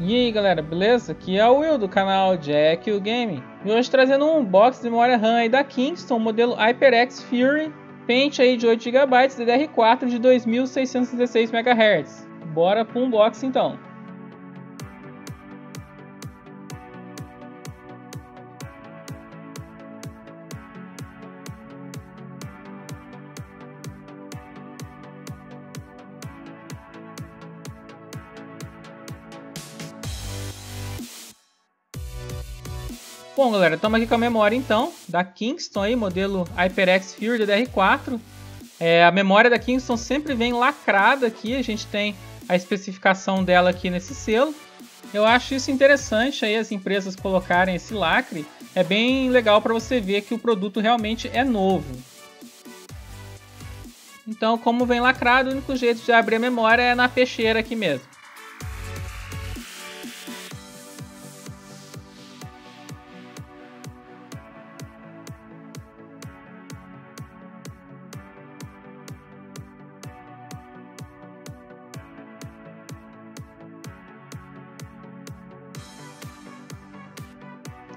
E aí galera, beleza? Aqui é o Will do canal Jack o Game e hoje trazendo um unboxing de memória RAM aí da Kingston, modelo HyperX Fury, pente aí de 8GB DDR4 de 2616 MHz. Bora pro unboxing então. Bom, galera, estamos aqui com a memória então da Kingston aí, modelo HyperX Fury DDR4. É, a memória da Kingston sempre vem lacrada aqui, a gente tem a especificação dela aqui nesse selo. Eu acho isso interessante aí as empresas colocarem esse lacre. É bem legal para você ver que o produto realmente é novo. Então, como vem lacrado, o único jeito de abrir a memória é na peixeira aqui mesmo.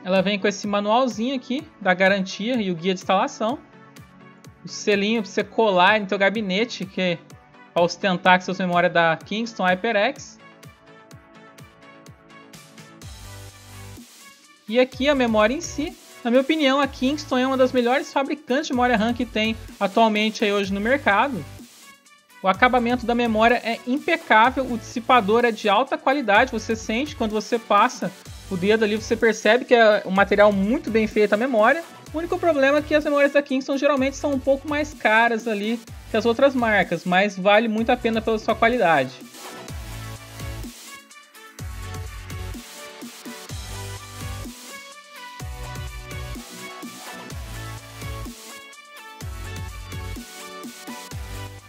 Ela vem com esse manualzinho aqui da garantia e o guia de instalação. O selinho para você colar no seu gabinete, que é para ostentar que suas memórias da Kingston HyperX. E aqui a memória em si. Na minha opinião, a Kingston é uma das melhores fabricantes de memória RAM que tem atualmente aí hoje no mercado. O acabamento da memória é impecável, o dissipador é de alta qualidade, você sente quando você passa o dedo ali você percebe que é um material muito bem feito a memória. O único problema é que as memórias da Kingston geralmente são um pouco mais caras ali que as outras marcas, mas vale muito a pena pela sua qualidade.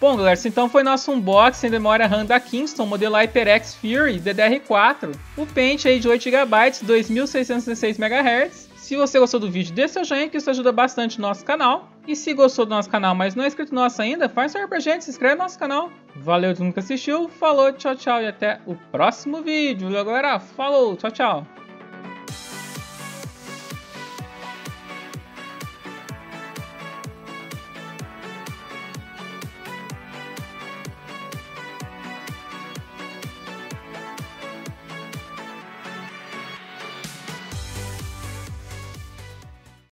Bom, galera, esse então foi nosso unboxing de memória RAM da Kingston, modelo HyperX Fury DDR4. O pente aí de 8GB, 2616 MHz. Se você gostou do vídeo, dê seu joinha que isso ajuda bastante o nosso canal. E se gostou do nosso canal, mas não é inscrito nosso ainda, faz favor pra gente, se inscreve no nosso canal. Valeu de nunca assistiu, falou, tchau, tchau e até o próximo vídeo. Valeu, galera, falou, tchau, tchau.